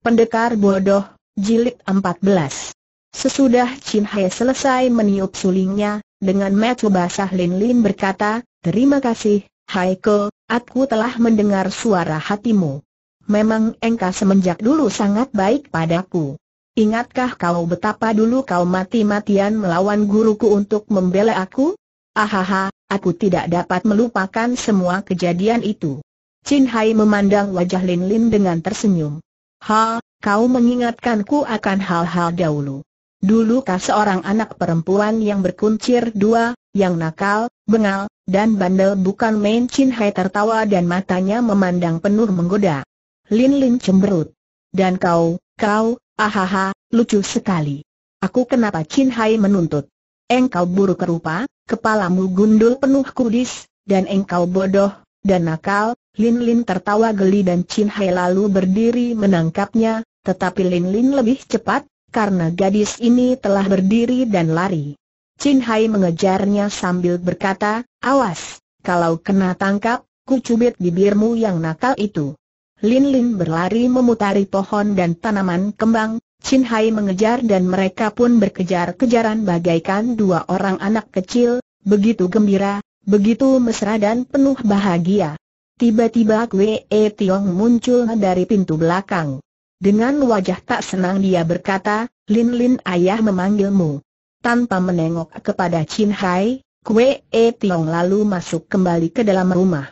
Pendekar Bodoh, Jilid 14 Sesudah Chin Hai selesai meniup sulingnya, dengan mata basah Lin Lin berkata, Terima kasih, Hai Ko, aku telah mendengar suara hatimu. Memang engkau semenjak dulu sangat baik padaku. Ingatkah kau betapa dulu kau mati-matian melawan guruku untuk membela aku? Ahaha, aku tidak dapat melupakan semua kejadian itu. Chin Hai memandang wajah Lin Lin dengan tersenyum. Ha, kau mengingatkanku akan hal-hal dahulu. Dulu kau seorang anak perempuan yang berkuncir dua, yang nakal, bengal, dan bandel bukan main Chin Hai tertawa dan matanya memandang penuh menggoda. Lin Lin cemberut. Dan kau, kau, ahaha, lucu sekali. Aku kenapa Chin Hai menuntut? Engkau buruk rupa, kepalamu gundul penuh kudis, dan engkau bodoh, dan nakal, Lin Lin tertawa geli dan Chin Hai lalu berdiri menangkapnya, tetapi Lin Lin lebih cepat, karena gadis ini telah berdiri dan lari. Chin Hai mengejarnya sambil berkata, awas, kalau kena tangkap, ku cubit bibirmu yang nakal itu. Lin Lin berlari memutari pohon dan tanaman kembang, Chin Hai mengejar dan mereka pun berkejar-kejaran bagaikan dua orang anak kecil, begitu gembira, begitu mesra dan penuh bahagia. Tiba-tiba Kwe E Tiong muncul dari pintu belakang. Dengan wajah tak senang dia berkata, Lin Lin ayah memanggilmu. Tanpa menengok kepada Chin Hai, Kwe E Tiong lalu masuk kembali ke dalam rumah.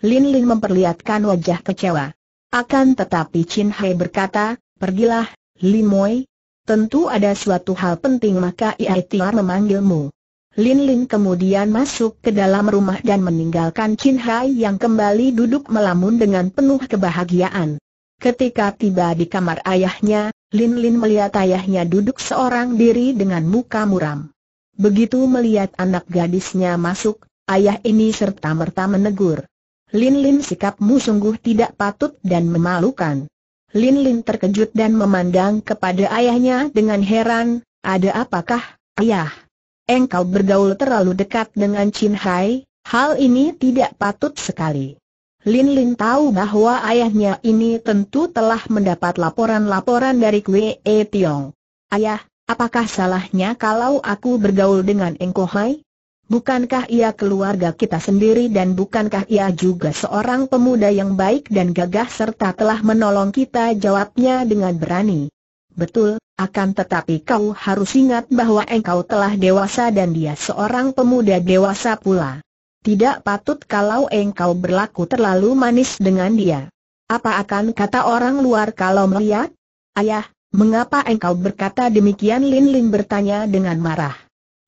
Lin Lin memperlihatkan wajah kecewa. Akan tetapi Chin Hai berkata, pergilah, Lin Moi. Tentu ada suatu hal penting maka Ia Tiong memanggilmu. Lin Lin kemudian masuk ke dalam rumah dan meninggalkan Chin Hai yang kembali duduk melamun dengan penuh kebahagiaan. Ketika tiba di kamar ayahnya, Lin Lin melihat ayahnya duduk seorang diri dengan muka muram. Begitu melihat anak gadisnya masuk, ayah ini serta-merta menegur. Lin Lin sikapmu sungguh tidak patut dan memalukan. Lin Lin terkejut dan memandang kepada ayahnya dengan heran, ada apakah, ayah? Engkau bergaul terlalu dekat dengan Chin Hai, hal ini tidak patut sekali. Lin Lin tahu bahwa ayahnya ini tentu telah mendapat laporan-laporan dari Kwe E Tiong. Ayah, apakah salahnya kalau aku bergaul dengan Engko Hai? Bukankah ia keluarga kita sendiri dan bukankah ia juga seorang pemuda yang baik dan gagah serta telah menolong kita jawabnya dengan berani. Betul, akan tetapi kau harus ingat bahwa engkau telah dewasa dan dia seorang pemuda dewasa pula. Tidak patut kalau engkau berlaku terlalu manis dengan dia. Apa akan kata orang luar kalau melihat? Ayah, mengapa engkau berkata demikian Lin Lin bertanya dengan marah.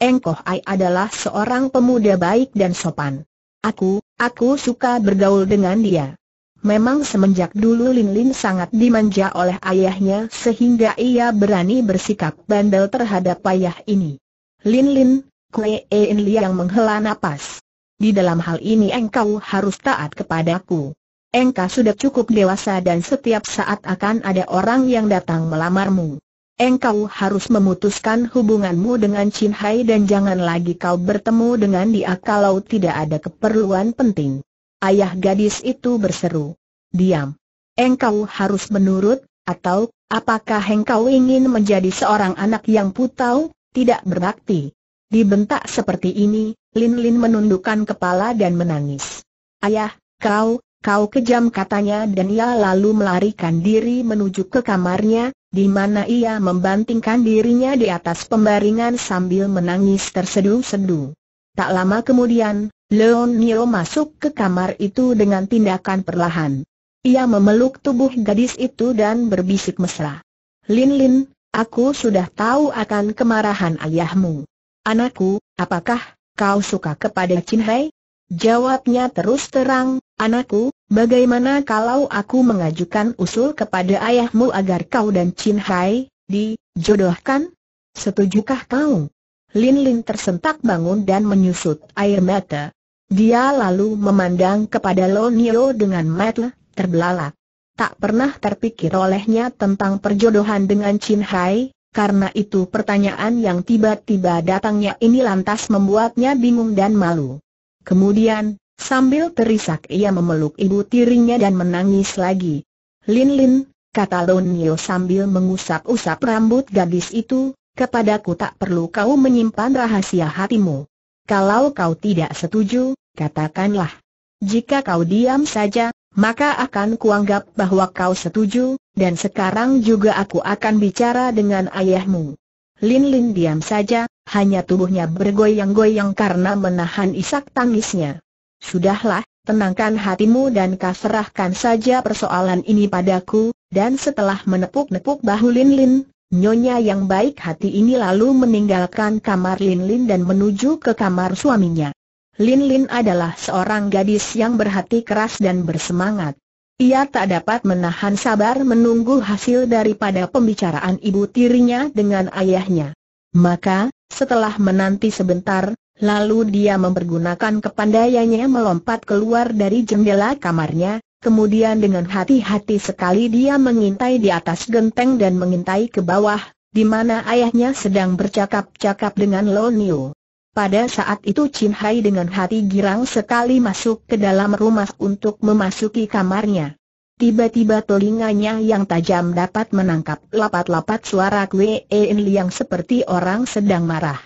Engkau Ai adalah seorang pemuda baik dan sopan. Aku, aku suka bergaul dengan dia. Memang semenjak dulu Lin Lin sangat dimanja oleh ayahnya sehingga ia berani bersikap bandel terhadap ayah ini. Lin Lin, Kue En Li yang menghela napas. Di dalam hal ini engkau harus taat kepadaku. Engkau sudah cukup dewasa dan setiap saat akan ada orang yang datang melamarmu. Engkau harus memutuskan hubunganmu dengan Chin Hai dan jangan lagi kau bertemu dengan dia kalau tidak ada keperluan penting. Ayah gadis itu berseru. Diam. Engkau harus menurut, atau, apakah engkau ingin menjadi seorang anak yang putau, tidak berbakti? Dibentak seperti ini, Lin Lin menundukkan kepala dan menangis. Ayah, kau, kau kejam katanya dan ia lalu melarikan diri menuju ke kamarnya, di mana ia membantingkan dirinya di atas pembaringan sambil menangis terseduh-seduh. Tak lama kemudian, Leon Nio masuk ke kamar itu dengan tindakan perlahan. Ia memeluk tubuh gadis itu dan berbisik mesra. Lin Lin, aku sudah tahu akan kemarahan ayahmu. Anakku, apakah kau suka kepada Chin Hai? Jawabnya terus terang, anakku, bagaimana kalau aku mengajukan usul kepada ayahmu agar kau dan Chin Hai, dijodohkan? Setujukah kau? Lin Lin tersentak bangun dan menyusut air mata. Dia lalu memandang kepada Lonio dengan mata terbelalak. Tak pernah terpikir olehnya tentang perjodohan dengan Chin Hai, karena itu pertanyaan yang tiba-tiba datangnya ini lantas membuatnya bingung dan malu. Kemudian, sambil terisak ia memeluk ibu tirinya dan menangis lagi. Lin Lin, kata Lon Nio sambil mengusap-usap rambut gadis itu, kepadaku tak perlu kau menyimpan rahasia hatimu. Kalau kau tidak setuju, katakanlah. Jika kau diam saja, maka akan kuanggap bahwa kau setuju, dan sekarang juga aku akan bicara dengan ayahmu. Lin Lin diam saja, hanya tubuhnya bergoyang-goyang karena menahan isak tangisnya. Sudahlah, tenangkan hatimu dan kaserahkan saja persoalan ini padaku, dan setelah menepuk-nepuk bahu Lin Lin, Nyonya yang baik hati ini lalu meninggalkan kamar Lin Lin dan menuju ke kamar suaminya. Lin Lin adalah seorang gadis yang berhati keras dan bersemangat. Ia tak dapat menahan sabar menunggu hasil daripada pembicaraan ibu tirinya dengan ayahnya. Maka, setelah menanti sebentar, lalu dia mempergunakan kepandaiannya melompat keluar dari jendela kamarnya, Kemudian dengan hati-hati sekali dia mengintai di atas genteng dan mengintai ke bawah, di mana ayahnya sedang bercakap-cakap dengan Lonio. Pada saat itu Chin Hai dengan hati girang sekali masuk ke dalam rumah untuk memasuki kamarnya. Tiba-tiba telinganya yang tajam dapat menangkap lapat-lapat suara Kwe En yang seperti orang sedang marah.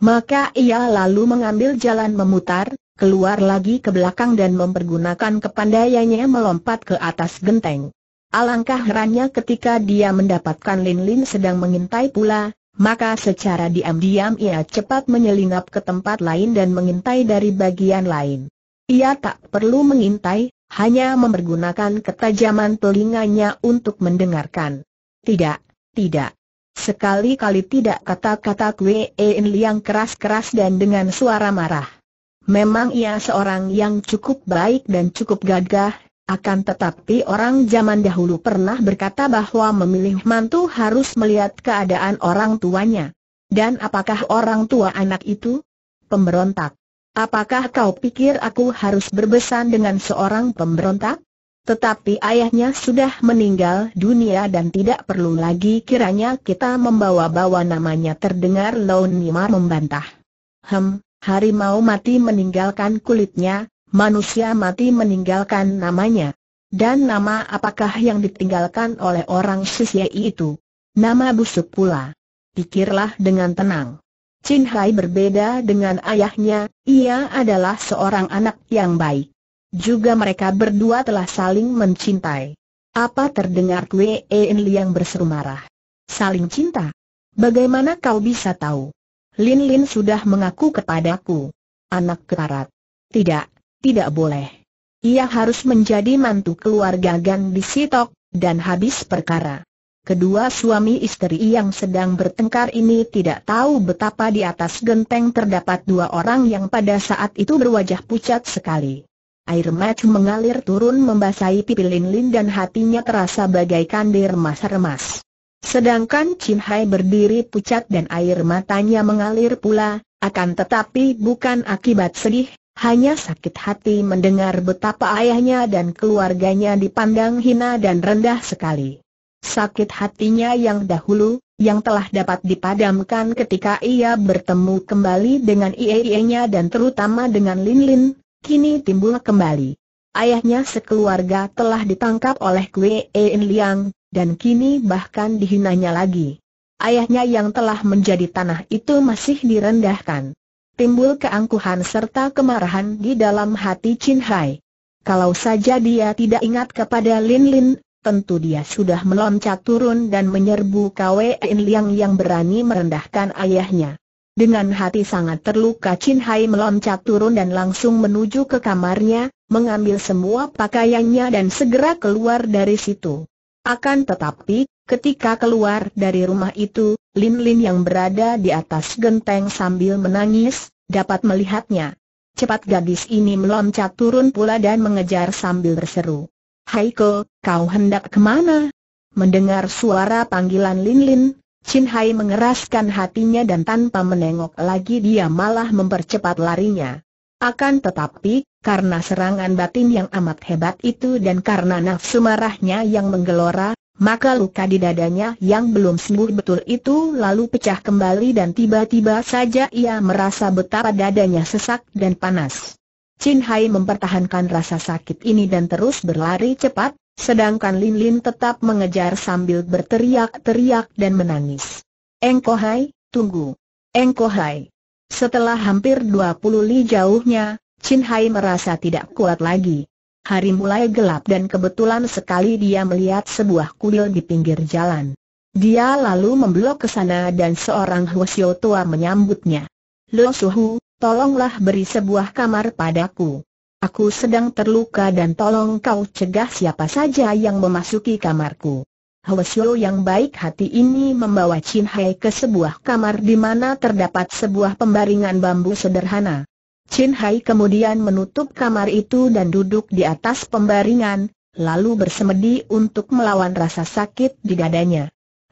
Maka ia lalu mengambil jalan memutar, keluar lagi ke belakang dan mempergunakan kepandaiannya melompat ke atas genteng. Alangkah herannya ketika dia mendapatkan Lin Lin sedang mengintai pula, maka secara diam-diam ia cepat menyelinap ke tempat lain dan mengintai dari bagian lain. Ia tak perlu mengintai, hanya mempergunakan ketajaman telinganya untuk mendengarkan. Tidak, tidak. Sekali-kali tidak kata-kata Kwe En Liang keras-keras dan dengan suara marah. Memang ia seorang yang cukup baik dan cukup gagah, akan tetapi orang zaman dahulu pernah berkata bahwa memilih mantu harus melihat keadaan orang tuanya. Dan apakah orang tua anak itu? Pemberontak. Apakah kau pikir aku harus berbesan dengan seorang pemberontak? Tetapi ayahnya sudah meninggal dunia dan tidak perlu lagi kiranya kita membawa-bawa namanya terdengar Lon Nima membantah. Hem, Harimau mati meninggalkan kulitnya, manusia mati meninggalkan namanya. Dan nama apakah yang ditinggalkan oleh orang Sisyai itu? Nama busuk pula. Pikirlah dengan tenang. Chin Hai berbeda dengan ayahnya, ia adalah seorang anak yang baik. Juga mereka berdua telah saling mencintai. Apa terdengar Kwe En Liang berseru marah? Saling cinta? Bagaimana kau bisa tahu? Lin Lin sudah mengaku kepadaku. Anak kekarat. Tidak, tidak boleh. Ia harus menjadi mantu keluarga Gan di Sitok, dan habis perkara. Kedua suami istri yang sedang bertengkar ini tidak tahu betapa di atas genteng terdapat dua orang yang pada saat itu berwajah pucat sekali. Air mata mengalir turun membasahi pipi Lin Lin dan hatinya terasa bagaikan diremas-remas. Sedangkan Chin Hai berdiri pucat dan air matanya mengalir pula, akan tetapi bukan akibat sedih, hanya sakit hati mendengar betapa ayahnya dan keluarganya dipandang hina dan rendah sekali. Sakit hatinya yang dahulu, yang telah dapat dipadamkan ketika ia bertemu kembali dengan Ie-Ie-nya dan terutama dengan Lin Lin, kini timbul kembali. Ayahnya sekeluarga telah ditangkap oleh Kwe En Liang, dan kini bahkan dihinanya lagi. Ayahnya yang telah menjadi tanah itu masih direndahkan. Timbul keangkuhan serta kemarahan di dalam hati Chin Hai. Kalau saja dia tidak ingat kepada Lin Lin, tentu dia sudah meloncat turun dan menyerbu Kwe In Liang yang berani merendahkan ayahnya. Dengan hati sangat terluka Chin Hai meloncat turun dan langsung menuju ke kamarnya, mengambil semua pakaiannya dan segera keluar dari situ. Akan tetapi, ketika keluar dari rumah itu, Lin Lin yang berada di atas genteng sambil menangis, dapat melihatnya. Cepat gadis ini meloncat turun pula dan mengejar sambil berseru. Haiko, kau hendak ke mana? Mendengar suara panggilan Lin Lin, Chin Hai mengeraskan hatinya dan tanpa menengok lagi dia malah mempercepat larinya. Akan tetapi, karena serangan batin yang amat hebat itu dan karena nafsu marahnya yang menggelora, maka luka di dadanya yang belum sembuh betul itu lalu pecah kembali dan tiba-tiba saja ia merasa betapa dadanya sesak dan panas. Chin Hai mempertahankan rasa sakit ini dan terus berlari cepat, sedangkan Lin Lin tetap mengejar sambil berteriak-teriak dan menangis. Engko Hai, tunggu. Engko Hai. Setelah hampir 20 li jauhnya, Chin Hai merasa tidak kuat lagi. Hari mulai gelap dan kebetulan sekali dia melihat sebuah kuil di pinggir jalan. Dia lalu memblok ke sana dan seorang Hwasyo tua menyambutnya. Lo Suhu, tolonglah beri sebuah kamar padaku. Aku sedang terluka dan tolong kau cegah siapa saja yang memasuki kamarku. Hwasyo yang baik hati ini membawa Chin Hai ke sebuah kamar di mana terdapat sebuah pembaringan bambu sederhana. Chin Hai kemudian menutup kamar itu dan duduk di atas pembaringan, lalu bersemedi untuk melawan rasa sakit di dadanya.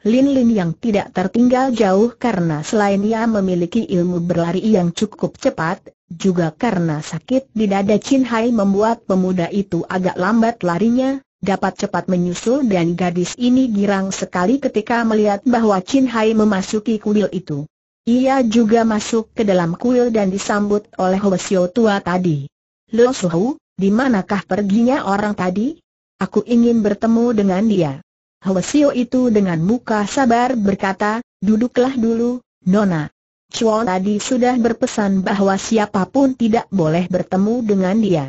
Lin Lin yang tidak tertinggal jauh karena selain ia memiliki ilmu berlari yang cukup cepat, juga karena sakit di dada Chin Hai membuat pemuda itu agak lambat larinya, dapat cepat menyusul dan gadis ini girang sekali ketika melihat bahwa Chin Hai memasuki kuil itu. Ia juga masuk ke dalam kuil dan disambut oleh Hwasyo tua tadi. Lo Suhu, di manakah perginya orang tadi? Aku ingin bertemu dengan dia. Hwasyo itu dengan muka sabar berkata, duduklah dulu, Nona. Chuan tadi sudah berpesan bahwa siapa pun tidak boleh bertemu dengan dia.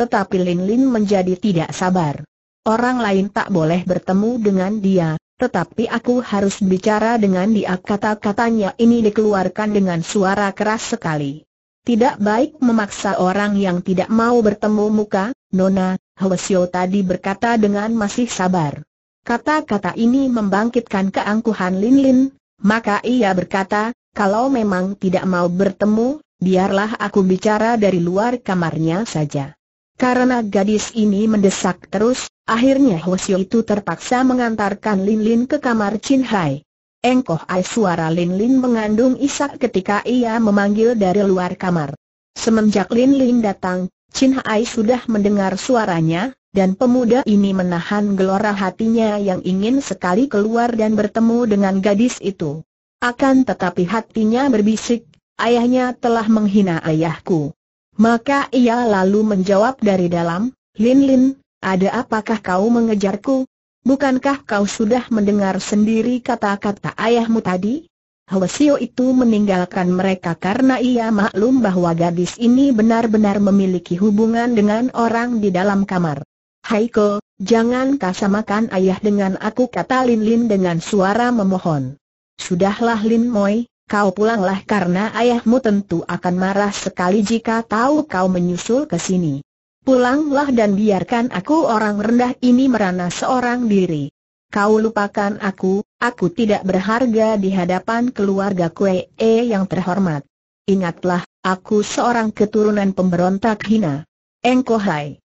Tetapi Lin Lin menjadi tidak sabar. Orang lain tak boleh bertemu dengan dia, tetapi aku harus bicara dengan dia kata-katanya ini dikeluarkan dengan suara keras sekali. Tidak baik memaksa orang yang tidak mau bertemu muka, Nona, Hwasyo tadi berkata dengan masih sabar. Kata-kata ini membangkitkan keangkuhan Lin Lin, maka ia berkata, kalau memang tidak mau bertemu, biarlah aku bicara dari luar kamarnya saja. Karena gadis ini mendesak terus, akhirnya Hosio itu terpaksa mengantarkan Lin Lin ke kamar Chin Hai. Engkoh ai suara Lin Lin mengandung isak ketika ia memanggil dari luar kamar. Semenjak Lin Lin datang, Chin Hai sudah mendengar suaranya, dan pemuda ini menahan gelora hatinya yang ingin sekali keluar dan bertemu dengan gadis itu. Akan tetapi hatinya berbisik, ayahnya telah menghina ayahku. Maka ia lalu menjawab dari dalam, Lin Lin, ada apakah kau mengejarku? Bukankah kau sudah mendengar sendiri kata-kata ayahmu tadi? Hwasio itu meninggalkan mereka karena ia maklum bahwa gadis ini benar-benar memiliki hubungan dengan orang di dalam kamar. Haiko, jangan kasamakan ayah dengan aku kata Lin Lin dengan suara memohon. Sudahlah Lin Moi, kau pulanglah karena ayahmu tentu akan marah sekali jika tahu kau menyusul ke sini. Pulanglah dan biarkan aku orang rendah ini merana seorang diri. Kau lupakan aku, aku tidak berharga di hadapan keluarga Kue E yang terhormat. Ingatlah, aku seorang keturunan pemberontak hina. Engkau hai.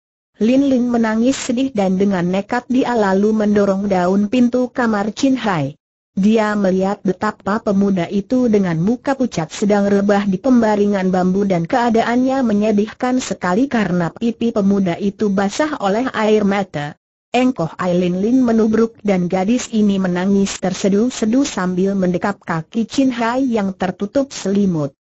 Lin Lin menangis sedih dan dengan nekat dia lalu mendorong daun pintu kamar Chin Hai. Dia melihat betapa pemuda itu dengan muka pucat sedang rebah di pembaringan bambu dan keadaannya menyedihkan sekali karena pipi pemuda itu basah oleh air mata. Engkoh Ailin Lin menubruk dan gadis ini menangis terseduh-seduh sambil mendekap kaki Chin Hai yang tertutup selimut.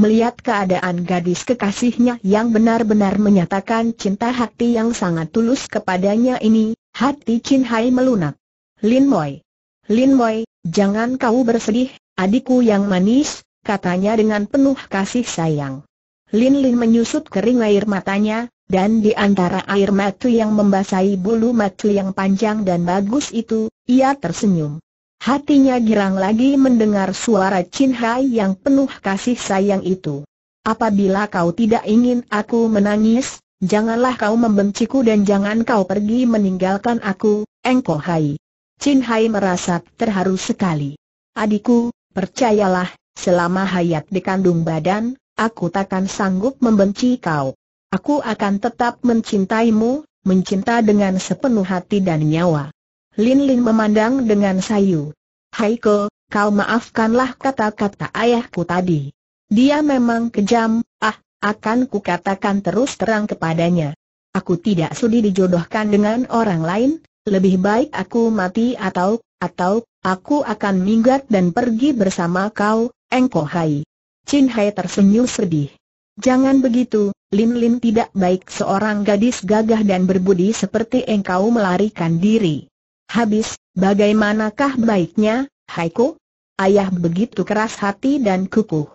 Melihat keadaan gadis kekasihnya yang benar-benar menyatakan cinta hati yang sangat tulus kepadanya ini, hati Chin Hai melunak. Lin Moi. Lin Moi, jangan kau bersedih, adikku yang manis, katanya dengan penuh kasih sayang. Lin Lin menyusut kering air matanya, dan di antara air mata yang membasahi bulu mata yang panjang dan bagus itu, ia tersenyum. Hatinya girang lagi mendengar suara Chin Hai yang penuh kasih sayang itu. Apabila kau tidak ingin aku menangis, janganlah kau membenciku dan jangan kau pergi meninggalkan aku, Engko Hai. Chin Hai merasa terharu sekali. Adikku, percayalah, selama hayat dikandung badan, aku takkan sanggup membenci kau. Aku akan tetap mencintaimu, mencinta dengan sepenuh hati dan nyawa. Lin Lin memandang dengan sayu. Haiko, kau maafkanlah kata-kata ayahku tadi. Dia memang kejam, ah, akan kukatakan terus terang kepadanya. Aku tidak sudi dijodohkan dengan orang lain, lebih baik aku mati atau, atau, aku akan minggat dan pergi bersama kau, Engko Hai. Chin Hai tersenyum sedih. Jangan begitu, Lin Lin tidak baik seorang gadis gagah dan berbudi seperti engkau melarikan diri. Habis, bagaimanakah baiknya, Haiku? Ayah begitu keras hati dan kukuh.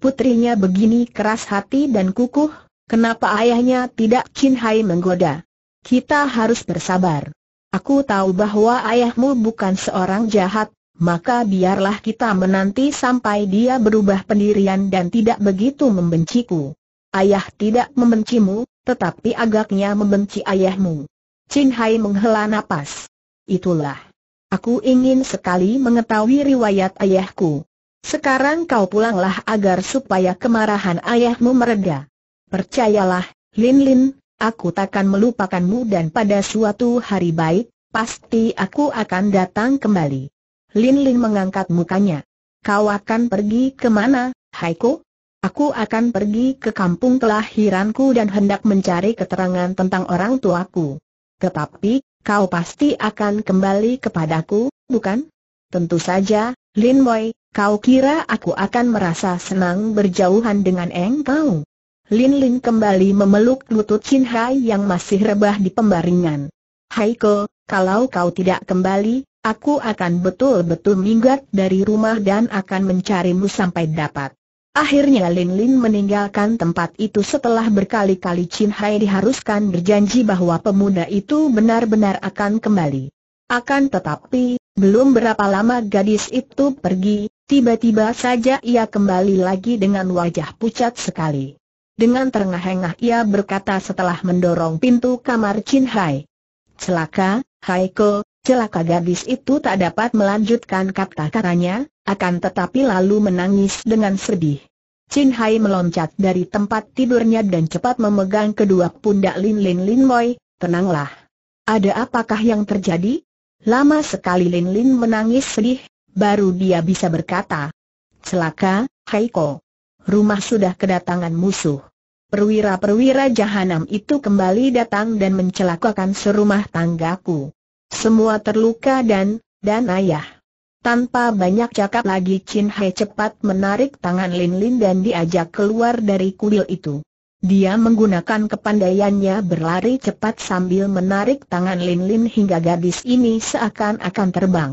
Putrinya begini keras hati dan kukuh, kenapa ayahnya tidak Chin Hai menggoda? Kita harus bersabar. Aku tahu bahwa ayahmu bukan seorang jahat, maka biarlah kita menanti sampai dia berubah pendirian dan tidak begitu membenciku. Ayah tidak membencimu, tetapi agaknya membenci ayahmu. Chin Hai menghela napas. Itulah. Aku ingin sekali mengetahui riwayat ayahku. Sekarang kau pulanglah agar supaya kemarahan ayahmu mereda. Percayalah, Lin Lin, aku takkan melupakanmu dan pada suatu hari baik, pasti aku akan datang kembali. Lin Lin mengangkat mukanya. Kau akan pergi ke mana, Haiko? Aku akan pergi ke kampung kelahiranku dan hendak mencari keterangan tentang orang tuaku. Tetapi, kau pasti akan kembali kepadaku, bukan? Tentu saja, Lin Wei, kau kira aku akan merasa senang berjauhan dengan engkau? Lin Lin kembali memeluk lutut Chin Hai yang masih rebah di pembaringan. Haiko, kalau kau tidak kembali, Aku akan betul-betul minggat dari rumah dan akan mencarimu sampai dapat. Akhirnya Lin Lin meninggalkan tempat itu setelah berkali-kali Chin Hai diharuskan berjanji bahwa pemuda itu benar-benar akan kembali. Akan tetapi, belum berapa lama gadis itu pergi, tiba-tiba saja ia kembali lagi dengan wajah pucat sekali. Dengan terengah-engah ia berkata setelah mendorong pintu kamar Chin Hai. Celaka, Haiko, Celaka gadis itu tak dapat melanjutkan kata-katanya, akan tetapi lalu menangis dengan sedih. Chin Hai meloncat dari tempat tidurnya dan cepat memegang kedua pundak Lin Lin Lin Moi, tenanglah. Ada apakah yang terjadi? Lama sekali Lin Lin menangis sedih, baru dia bisa berkata. Celaka, Haiko. Rumah sudah kedatangan musuh. Perwira-perwira jahanam itu kembali datang dan mencelakakan serumah tanggaku. Semua terluka dan, dan ayah. Tanpa banyak cakap lagi Chin Hai cepat menarik tangan Lin Lin dan diajak keluar dari kuil itu. Dia menggunakan kepandaiannya berlari cepat sambil menarik tangan Lin Lin hingga gadis ini seakan-akan terbang.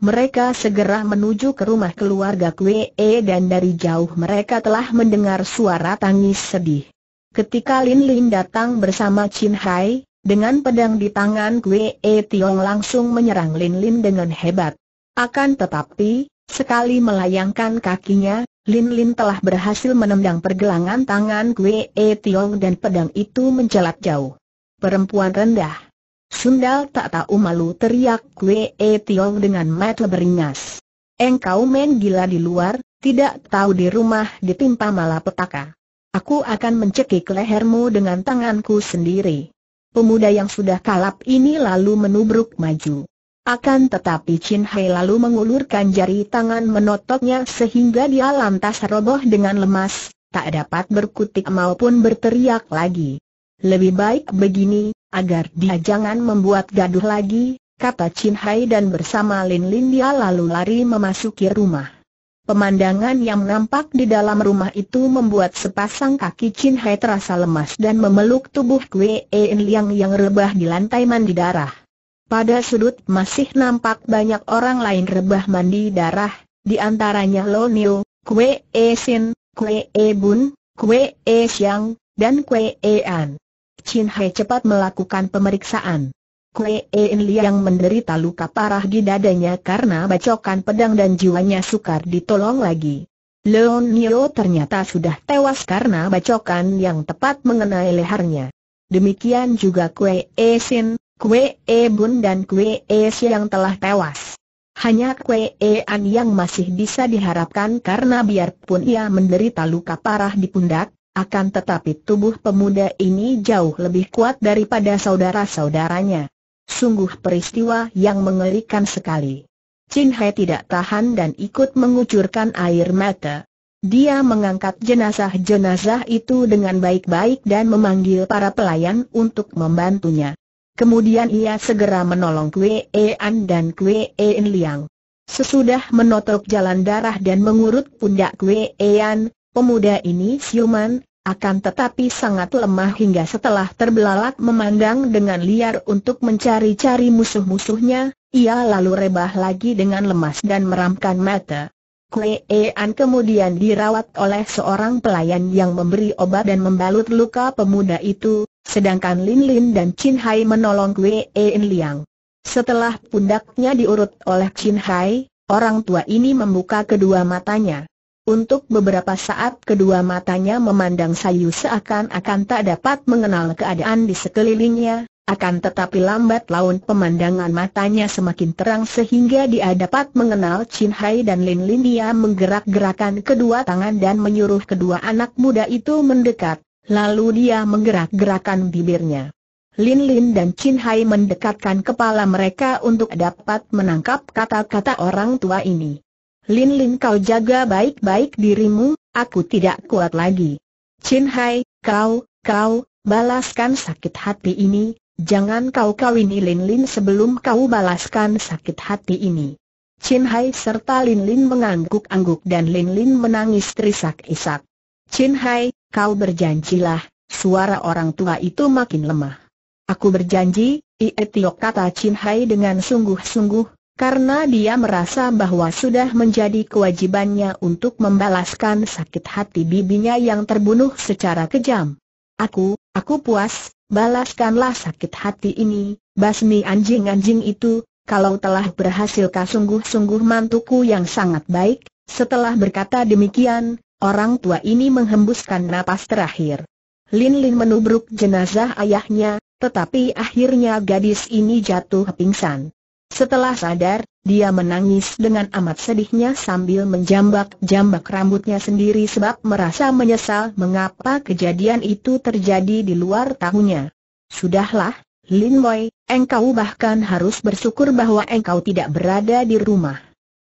Mereka segera menuju ke rumah keluarga Kwe dan dari jauh mereka telah mendengar suara tangis sedih. Ketika Lin Lin datang bersama Chin Hai, dengan pedang di tangan Kwe E Tiong langsung menyerang Lin Lin dengan hebat. Akan tetapi, sekali melayangkan kakinya, Lin Lin telah berhasil menendang pergelangan tangan Kwe E Tiong dan pedang itu mencelat jauh. Perempuan rendah. Sundal tak tahu malu teriak Kwe E Tiong dengan mata beringas. Engkau main gila di luar, tidak tahu di rumah ditimpa malapetaka. Aku akan mencekik lehermu dengan tanganku sendiri. Pemuda yang sudah kalap ini lalu menubruk maju. Akan tetapi Chin Hai lalu mengulurkan jari tangan menotoknya sehingga dia lantas roboh dengan lemas, tak dapat berkutik maupun berteriak lagi. Lebih baik begini, agar dia jangan membuat gaduh lagi, kata Chin Hai dan bersama Lin Lin dia lalu lari memasuki rumah. Pemandangan yang nampak di dalam rumah itu membuat sepasang kaki Chin Hai terasa lemas dan memeluk tubuh Kwe En Liang yang rebah di lantai mandi darah. Pada sudut masih nampak banyak orang lain rebah mandi darah, di antaranya Lo Niu, Kwe E Sin, Kwe E Bun, Kwe E Siang, dan Kwe E An. Chin Hai cepat melakukan pemeriksaan. Kue En yang menderita luka parah di dadanya karena bacokan pedang dan jiwanya sukar ditolong lagi. Leon Nio ternyata sudah tewas karena bacokan yang tepat mengenai lehernya. Demikian juga Kue E Sin, Kue E Bun dan Kue E yang telah tewas. Hanya Kue E An yang masih bisa diharapkan karena biarpun ia menderita luka parah di pundak, akan tetapi tubuh pemuda ini jauh lebih kuat daripada saudara-saudaranya. Sungguh peristiwa yang mengerikan sekali. Chin Hai tidak tahan dan ikut mengucurkan air mata. Dia mengangkat jenazah-jenazah itu dengan baik-baik dan memanggil para pelayan untuk membantunya. Kemudian ia segera menolong Kwe E An dan Kwe E Liang. Sesudah menotok jalan darah dan mengurut pundak Kwe E An, pemuda ini siuman, akan tetapi sangat lemah hingga setelah terbelalak memandang dengan liar untuk mencari-cari musuh-musuhnya, ia lalu rebah lagi dengan lemas dan meramkan mata. Kue An kemudian dirawat oleh seorang pelayan yang memberi obat dan membalut luka pemuda itu, sedangkan Lin Lin dan Chin Hai menolong Kue En Liang. Setelah pundaknya diurut oleh Chin Hai, orang tua ini membuka kedua matanya. Untuk beberapa saat kedua matanya memandang sayu seakan-akan tak dapat mengenal keadaan di sekelilingnya, akan tetapi lambat laun pemandangan matanya semakin terang sehingga dia dapat mengenal Chin Hai dan Lin Lin dia menggerak-gerakan kedua tangan dan menyuruh kedua anak muda itu mendekat, lalu dia menggerak-gerakan bibirnya. Lin Lin dan Chin Hai mendekatkan kepala mereka untuk dapat menangkap kata-kata orang tua ini. Lin Lin kau jaga baik-baik dirimu, aku tidak kuat lagi. Chin Hai, kau, kau, balaskan sakit hati ini, jangan kau kawini Lin Lin sebelum kau balaskan sakit hati ini. Chin Hai serta Lin Lin mengangguk-angguk dan Lin Lin menangis terisak-isak. Chin Hai, kau berjanjilah, suara orang tua itu makin lemah. Aku berjanji, Ie Tiok kata Chin Hai dengan sungguh-sungguh, karena dia merasa bahwa sudah menjadi kewajibannya untuk membalaskan sakit hati bibinya yang terbunuh secara kejam. Aku, aku puas, balaskanlah sakit hati ini, basmi anjing-anjing itu, kalau telah berhasil sungguh-sungguh mantuku yang sangat baik, setelah berkata demikian, orang tua ini menghembuskan napas terakhir. Lin Lin menubruk jenazah ayahnya, tetapi akhirnya gadis ini jatuh pingsan. Setelah sadar, dia menangis dengan amat sedihnya sambil menjambak-jambak rambutnya sendiri sebab merasa menyesal mengapa kejadian itu terjadi di luar tahunya. Sudahlah, Lin Boy, engkau bahkan harus bersyukur bahwa engkau tidak berada di rumah.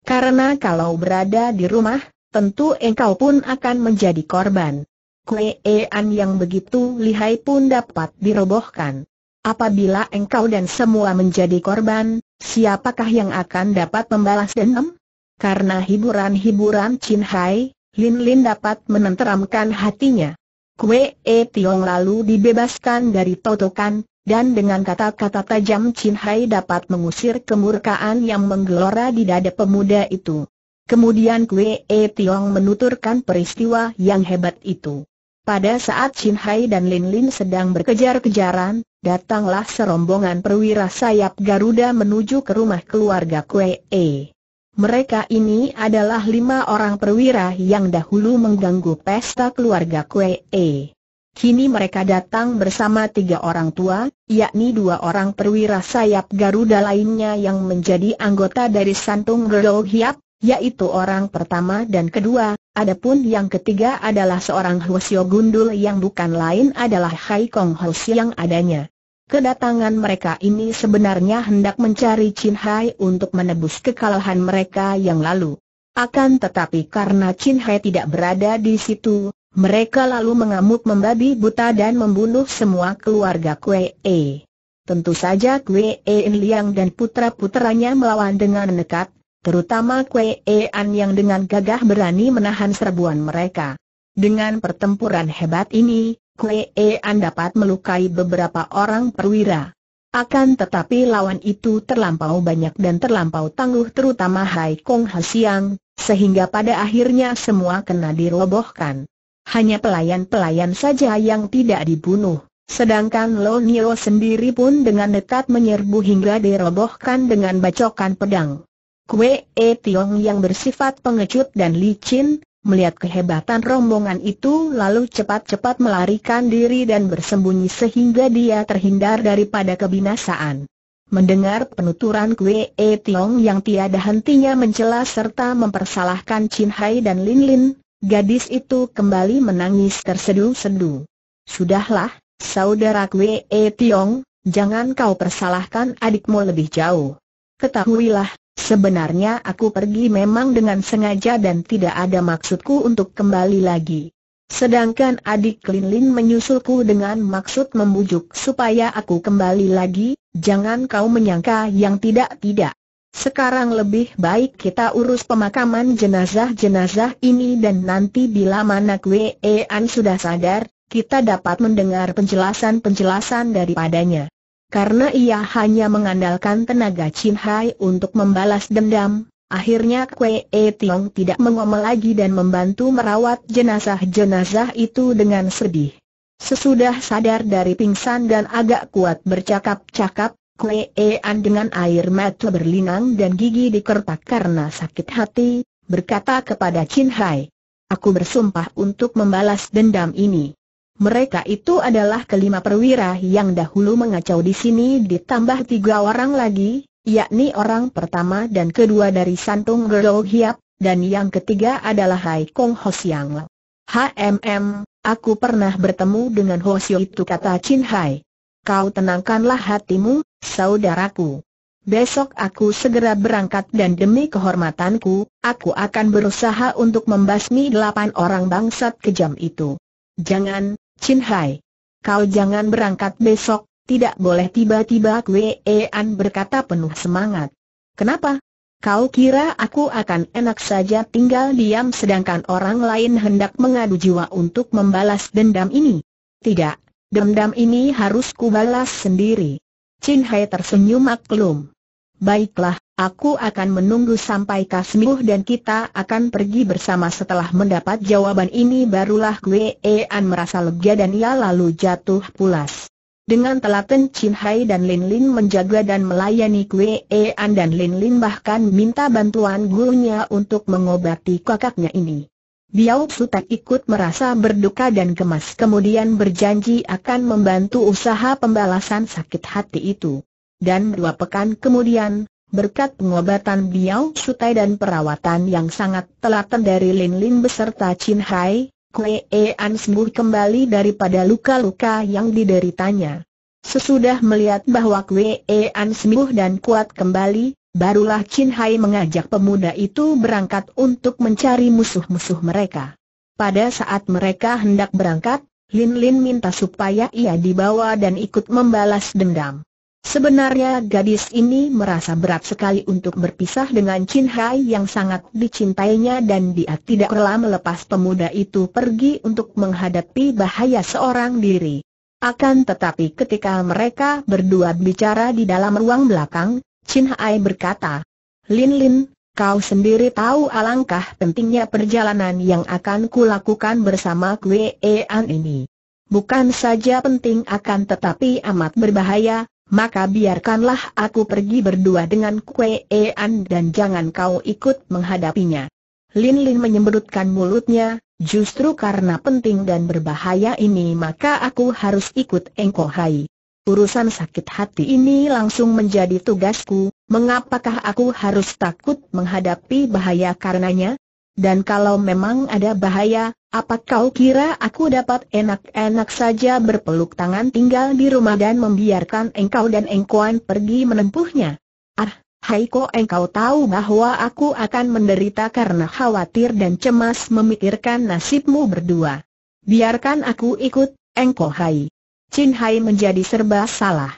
Karena kalau berada di rumah, tentu engkau pun akan menjadi korban. Kuean yang begitu lihai pun dapat dirobohkan. Apabila engkau dan semua menjadi korban, siapakah yang akan dapat membalas dendam? Karena hiburan-hiburan Chin Hai, Lin Lin dapat menenteramkan hatinya. Kue E Tiong lalu dibebaskan dari totokan, dan dengan kata-kata tajam Chin Hai dapat mengusir kemurkaan yang menggelora di dada pemuda itu. Kemudian Kue E Tiong menuturkan peristiwa yang hebat itu. Pada saat Chin Hai dan Lin Lin sedang berkejar-kejaran, datanglah serombongan perwira sayap Garuda menuju ke rumah keluarga Kue E. Mereka ini adalah lima orang perwira yang dahulu mengganggu pesta keluarga Kue E. Kini mereka datang bersama tiga orang tua, yakni dua orang perwira sayap Garuda lainnya yang menjadi anggota dari Santung Gerdo Hiap, yaitu orang pertama dan kedua, adapun yang ketiga adalah seorang Hwasyo Gundul yang bukan lain adalah Hai Kong Hwasyo yang adanya. Kedatangan mereka ini sebenarnya hendak mencari Chin Hai untuk menebus kekalahan mereka yang lalu. Akan tetapi karena Chin Hai tidak berada di situ, mereka lalu mengamuk membabi buta dan membunuh semua keluarga Kue E. Tentu saja Kue E Liang dan putra-putranya melawan dengan nekat, terutama Kue E An yang dengan gagah berani menahan serbuan mereka. Dengan pertempuran hebat ini, Kue An dapat melukai beberapa orang perwira. Akan tetapi lawan itu terlampau banyak dan terlampau tangguh terutama Hai Kong Hasiang, sehingga pada akhirnya semua kena dirobohkan. Hanya pelayan-pelayan saja yang tidak dibunuh, sedangkan Lo Nio sendiri pun dengan dekat menyerbu hingga dirobohkan dengan bacokan pedang. Kue E Tiong yang bersifat pengecut dan licin, melihat kehebatan rombongan itu lalu cepat-cepat melarikan diri dan bersembunyi sehingga dia terhindar daripada kebinasaan. Mendengar penuturan Kue E Tiong yang tiada hentinya mencela serta mempersalahkan Chin Hai dan Lin Lin, gadis itu kembali menangis terseduh-seduh. Sudahlah, saudara Kue E Tiong, jangan kau persalahkan adikmu lebih jauh. Ketahuilah, Sebenarnya aku pergi memang dengan sengaja dan tidak ada maksudku untuk kembali lagi. Sedangkan adik Lin Lin menyusulku dengan maksud membujuk supaya aku kembali lagi, jangan kau menyangka yang tidak-tidak. Sekarang lebih baik kita urus pemakaman jenazah-jenazah ini dan nanti bila mana Kwe An sudah sadar, kita dapat mendengar penjelasan-penjelasan daripadanya. Karena ia hanya mengandalkan tenaga Chin Hai untuk membalas dendam, akhirnya Kwe E Tiong tidak mengomel lagi dan membantu merawat jenazah-jenazah itu dengan sedih. Sesudah sadar dari pingsan dan agak kuat bercakap-cakap, Kue An dengan air mata berlinang dan gigi dikertak karena sakit hati, berkata kepada Chin Hai. Aku bersumpah untuk membalas dendam ini. Mereka itu adalah kelima perwira yang dahulu mengacau di sini ditambah tiga orang lagi, yakni orang pertama dan kedua dari Santung Gerlo Hiap, dan yang ketiga adalah Hai Kong Ho Siang. HMM, aku pernah bertemu dengan Hosio itu kata Chin Hai. Kau tenangkanlah hatimu, saudaraku. Besok aku segera berangkat dan demi kehormatanku, aku akan berusaha untuk membasmi delapan orang bangsat kejam itu. Jangan, Chin Hai. Kau jangan berangkat besok, tidak boleh tiba-tiba Kwe An berkata penuh semangat. Kenapa? Kau kira aku akan enak saja tinggal diam sedangkan orang lain hendak mengadu jiwa untuk membalas dendam ini? Tidak, Dendam ini harus kubalas sendiri. Chin Hai tersenyum maklum. Baiklah, aku akan menunggu sampai Kasmuh dan kita akan pergi bersama setelah mendapat jawaban ini barulah Kwe An merasa lega dan ia lalu jatuh pulas. Dengan telaten Chin Hai dan Lin Lin menjaga dan melayani Kwe An dan Lin Lin bahkan minta bantuan gurunya untuk mengobati kakaknya ini. Biao Sutak ikut merasa berduka dan gemas kemudian berjanji akan membantu usaha pembalasan sakit hati itu. Dan dua pekan kemudian, berkat pengobatan Biao Sutai dan perawatan yang sangat telaten dari Lin Lin beserta Chin Hai, Kue An sembuh kembali daripada luka-luka yang dideritanya. Sesudah melihat bahwa Kue An sembuh dan kuat kembali, barulah Chin Hai mengajak pemuda itu berangkat untuk mencari musuh-musuh mereka. Pada saat mereka hendak berangkat, Lin Lin minta supaya ia dibawa dan ikut membalas dendam. Sebenarnya gadis ini merasa berat sekali untuk berpisah dengan Chin Hai yang sangat dicintainya dan dia tidak rela melepas pemuda itu pergi untuk menghadapi bahaya seorang diri. Akan tetapi ketika mereka berdua bicara di dalam ruang belakang, Chin Hai berkata, Lin Lin, kau sendiri tahu alangkah pentingnya perjalanan yang akan kulakukan bersama Kwe An ini. Bukan saja penting akan tetapi amat berbahaya, maka biarkanlah aku pergi berdua dengan Kwe An dan jangan kau ikut menghadapinya. Lin Lin menyemberutkan mulutnya, justru karena penting dan berbahaya ini maka aku harus ikut Engko Hai. Urusan sakit hati ini langsung menjadi tugasku, mengapakah aku harus takut menghadapi bahaya karenanya? Dan kalau memang ada bahaya, apa kau kira aku dapat enak-enak saja berpeluk tangan tinggal di rumah dan membiarkan engkau dan engkauan pergi menempuhnya? Ah, Haiko engkau tahu bahwa aku akan menderita karena khawatir dan cemas memikirkan nasibmu berdua. Biarkan aku ikut, engkau hai. Chin Hai menjadi serba salah.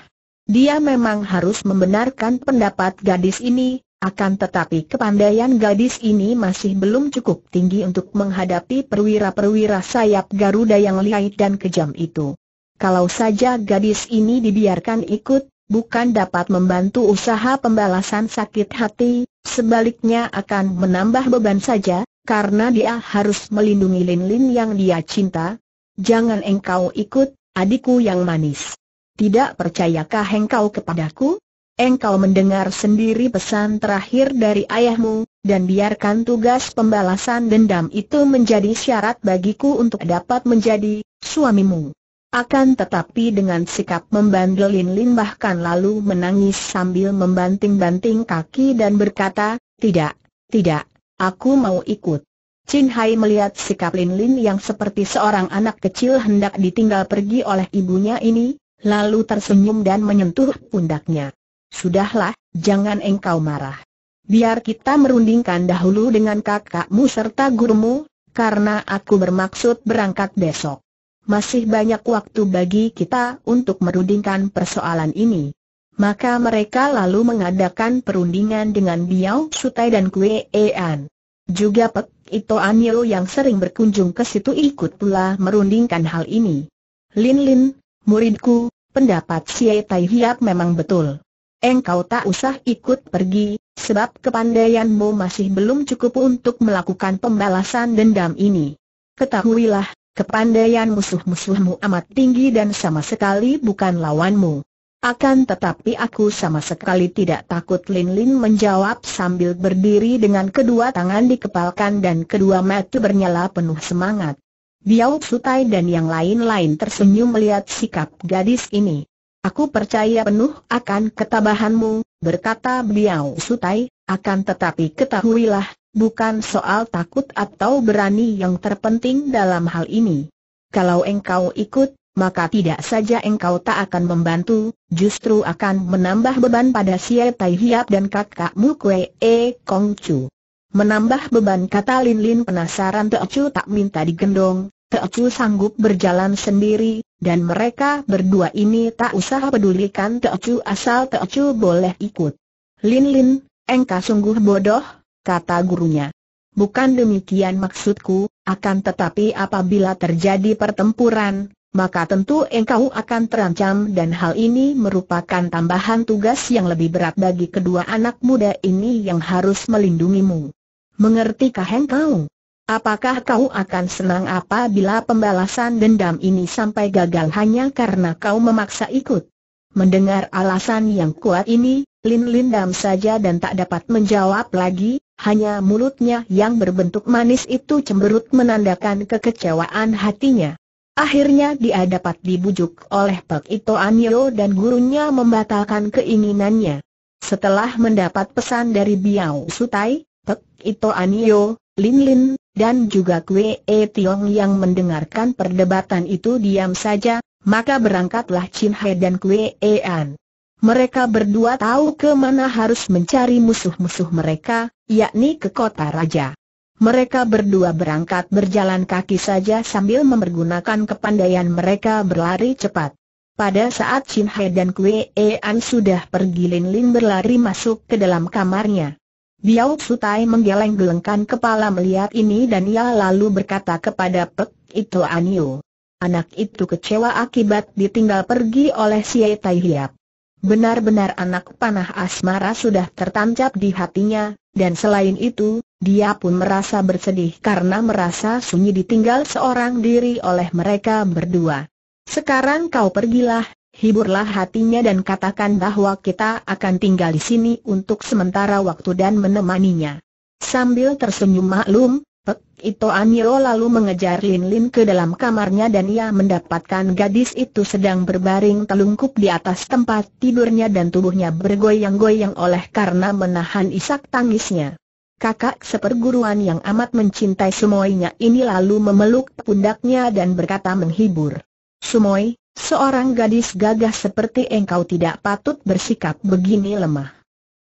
Dia memang harus membenarkan pendapat gadis ini, akan tetapi kepandaian gadis ini masih belum cukup tinggi untuk menghadapi perwira-perwira sayap Garuda yang lihai dan kejam itu. Kalau saja gadis ini dibiarkan ikut, bukan dapat membantu usaha pembalasan sakit hati, sebaliknya akan menambah beban saja, karena dia harus melindungi Lin Lin yang dia cinta. Jangan engkau ikut, adikku yang manis. Tidak percayakah engkau kepadaku? Engkau mendengar sendiri pesan terakhir dari ayahmu, dan biarkan tugas pembalasan dendam itu menjadi syarat bagiku untuk dapat menjadi suamimu. Akan tetapi dengan sikap membandelin Lin bahkan lalu menangis sambil membanting-banting kaki dan berkata, tidak, tidak, aku mau ikut. Chin Hai melihat sikap Lin Lin yang seperti seorang anak kecil hendak ditinggal pergi oleh ibunya ini, lalu tersenyum dan menyentuh pundaknya. Sudahlah, jangan engkau marah. Biar kita merundingkan dahulu dengan kakakmu serta gurumu, karena aku bermaksud berangkat besok. Masih banyak waktu bagi kita untuk merundingkan persoalan ini. Maka mereka lalu mengadakan perundingan dengan Biao Sutai dan Kue Ean. Juga Pek Ito Anyo yang sering berkunjung ke situ ikut pula merundingkan hal ini. Lin Lin, muridku, pendapat Xie Tai Hiap memang betul. Engkau tak usah ikut pergi, sebab kepandaianmu masih belum cukup untuk melakukan pembalasan dendam ini. Ketahuilah, kepandaian musuh-musuhmu amat tinggi dan sama sekali bukan lawanmu. Akan tetapi aku sama sekali tidak takut Lin Lin menjawab sambil berdiri dengan kedua tangan dikepalkan dan kedua mata bernyala penuh semangat. Biao Sutai dan yang lain-lain tersenyum melihat sikap gadis ini. Aku percaya penuh akan ketabahanmu, berkata Biao Sutai, akan tetapi ketahuilah, bukan soal takut atau berani yang terpenting dalam hal ini. Kalau engkau ikut, maka tidak saja engkau tak akan membantu, justru akan menambah beban pada Xie Tai Hiap dan kakakmu Kue E Kong Chu. Menambah beban kata Lin Lin penasaran Chu tak minta digendong, Chu sanggup berjalan sendiri, dan mereka berdua ini tak usah pedulikan Chu asal Chu boleh ikut. Lin Lin, engkau sungguh bodoh, kata gurunya. Bukan demikian maksudku, akan tetapi apabila terjadi pertempuran, maka tentu engkau akan terancam dan hal ini merupakan tambahan tugas yang lebih berat bagi kedua anak muda ini yang harus melindungimu. Mengertikah engkau? Apakah kau akan senang apabila pembalasan dendam ini sampai gagal hanya karena kau memaksa ikut? Mendengar alasan yang kuat ini, Lin Lindam saja dan tak dapat menjawab lagi, hanya mulutnya yang berbentuk manis itu cemberut menandakan kekecewaan hatinya. Akhirnya dia dapat dibujuk oleh Pak Ito Anyo dan gurunya membatalkan keinginannya. Setelah mendapat pesan dari Biao Sutai, Pak Ito Anyo, Lin Lin, dan juga Kwe E Tiong yang mendengarkan perdebatan itu diam saja, maka berangkatlah Chin Hai dan Kwe E An. Mereka berdua tahu ke mana harus mencari musuh-musuh mereka, yakni ke kota raja. Mereka berdua berangkat berjalan kaki saja sambil mempergunakan kepandaian mereka berlari cepat. Pada saat Chin Hai dan Kue An sudah pergi Lin Lin berlari masuk ke dalam kamarnya. Biao Sutai menggeleng-gelengkan kepala melihat ini dan ia lalu berkata kepada Pek Itu Anio. Anak itu kecewa akibat ditinggal pergi oleh Xie Tai Hiap. Benar-benar anak panah asmara sudah tertancap di hatinya, dan selain itu, dia pun merasa bersedih karena merasa sunyi ditinggal seorang diri oleh mereka berdua. Sekarang kau pergilah, hiburlah hatinya dan katakan bahwa kita akan tinggal di sini untuk sementara waktu dan menemaninya. Sambil tersenyum maklum, Pek Ito Anio lalu mengejar Lin Lin ke dalam kamarnya dan ia mendapatkan gadis itu sedang berbaring telungkup di atas tempat tidurnya dan tubuhnya bergoyang-goyang oleh karena menahan isak tangisnya. Kakak seperguruan yang amat mencintai Sumoinya ini lalu memeluk pundaknya dan berkata menghibur. Sumoi, seorang gadis gagah seperti engkau tidak patut bersikap begini lemah.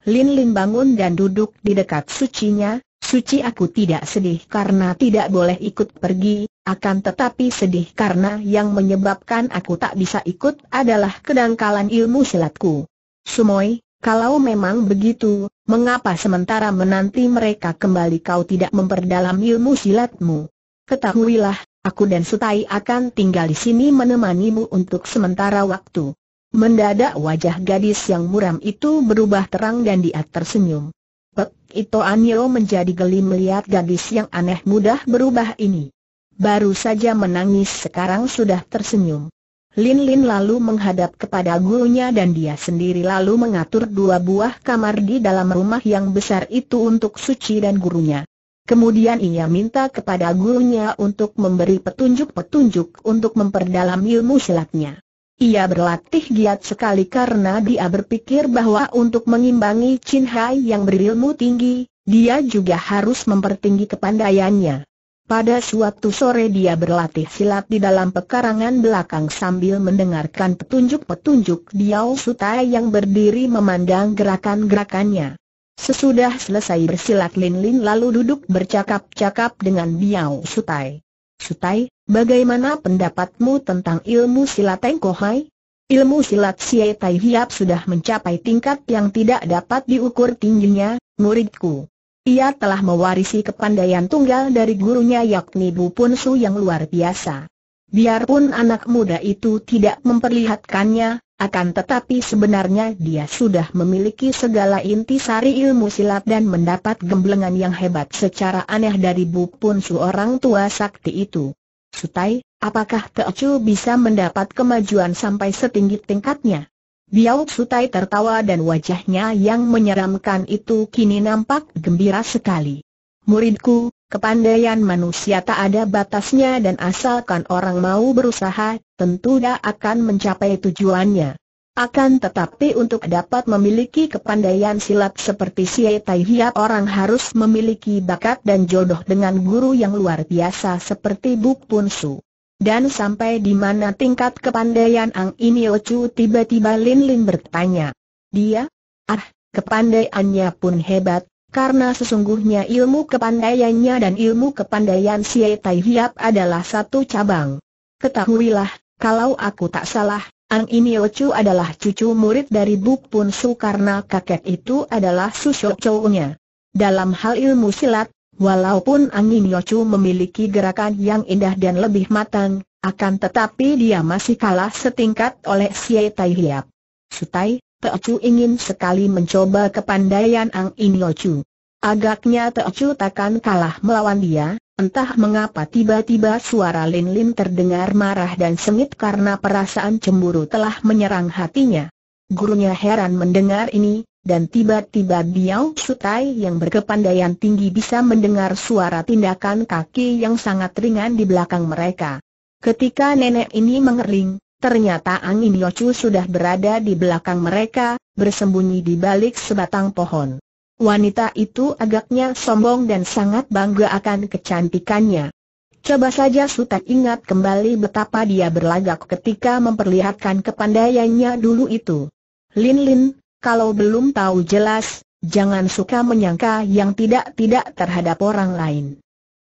Lin Lin bangun dan duduk di dekat sucinya, Suci aku tidak sedih karena tidak boleh ikut pergi, akan tetapi sedih karena yang menyebabkan aku tak bisa ikut adalah kedangkalan ilmu silatku. Sumoy, kalau memang begitu, mengapa sementara menanti mereka kembali kau tidak memperdalam ilmu silatmu? Ketahuilah, aku dan Sutai akan tinggal di sini menemanimu untuk sementara waktu. Mendadak wajah gadis yang muram itu berubah terang dan dia tersenyum. Pek Ito Anyo menjadi geli melihat gadis yang aneh mudah berubah ini. Baru saja menangis sekarang sudah tersenyum. Lin Lin lalu menghadap kepada gurunya dan dia sendiri lalu mengatur dua buah kamar di dalam rumah yang besar itu untuk Suci dan gurunya. Kemudian ia minta kepada gurunya untuk memberi petunjuk-petunjuk untuk memperdalam ilmu silatnya. Ia berlatih giat sekali karena dia berpikir bahwa untuk mengimbangi Chin Hai yang berilmu tinggi, dia juga harus mempertinggi kepandaiannya. Pada suatu sore dia berlatih silat di dalam pekarangan belakang sambil mendengarkan petunjuk-petunjuk Diao Sutai yang berdiri memandang gerakan-gerakannya. Sesudah selesai bersilat Lin Lin lalu duduk bercakap-cakap dengan Biao Sutai. Sutai, bagaimana pendapatmu tentang ilmu silat Tengko Hai? Ilmu silat Xie Tai Hiap sudah mencapai tingkat yang tidak dapat diukur tingginya, muridku. Ia telah mewarisi kepandaian tunggal dari gurunya yakni Bu Pun Su yang luar biasa. Biarpun anak muda itu tidak memperlihatkannya, akan tetapi sebenarnya dia sudah memiliki segala inti sari ilmu silat dan mendapat gemblengan yang hebat secara aneh dari Bu Pun Su orang tua sakti itu. Sutai, apakah Teocu bisa mendapat kemajuan sampai setinggi tingkatnya? Biao Sutai tertawa dan wajahnya yang menyeramkan itu kini nampak gembira sekali. Muridku, kepandaian manusia tak ada batasnya dan asalkan orang mau berusaha, tentu dia akan mencapai tujuannya. Akan tetapi untuk dapat memiliki kepandaian silat seperti Xie Tai Hiap orang harus memiliki bakat dan jodoh dengan guru yang luar biasa seperti Bu Pun Su. Dan sampai di mana tingkat kepandaian Ang ini Ocu tiba-tiba Lin Lin bertanya. Dia? Ah, kepandaiannya pun hebat, karena sesungguhnya ilmu kepandaiannya dan ilmu kepandaian Xie Tai Hiap adalah satu cabang. Ketahuilah, kalau aku tak salah, Ang ini Ocu adalah cucu murid dari Bu Pun Su karena kakek itu adalah susuk nya Dalam hal ilmu silat, walaupun Ang ini Ocu memiliki gerakan yang indah dan lebih matang, akan tetapi dia masih kalah setingkat oleh Xie Tai Hiap. Sutai, Teocu ingin sekali mencoba kepandaian Ang ini Ocu. Agaknya Teocu takkan kalah melawan dia, Entah mengapa tiba-tiba suara Lin Lin terdengar marah dan sengit karena perasaan cemburu telah menyerang hatinya. Gurunya heran mendengar ini, dan tiba-tiba Biao Sutai yang berkepandaian tinggi bisa mendengar suara tindakan kaki yang sangat ringan di belakang mereka. Ketika nenek ini mengering, ternyata Angin Yochu sudah berada di belakang mereka, bersembunyi di balik sebatang pohon. Wanita itu agaknya sombong dan sangat bangga akan kecantikannya. Coba saja Sutak ingat kembali betapa dia berlagak ketika memperlihatkan kepandaiannya dulu itu. Lin Lin, kalau belum tahu jelas, jangan suka menyangka yang tidak-tidak terhadap orang lain.